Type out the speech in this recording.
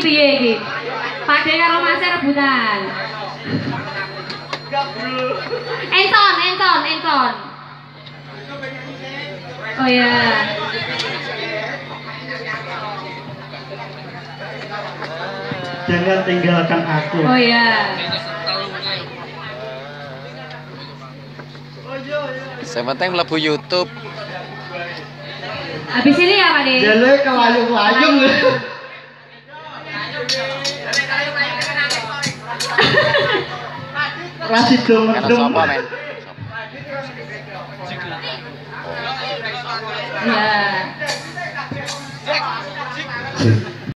piye iki? Pakde karo Mas rebutan. Enton, enton, enton. Oh ya. Jangan tinggalkan aku. Oh ya. Saya penting melebu YouTube. Habis ini apa nih? Jalur kelayu-kelayung. Rasid dong Karena men? Ya.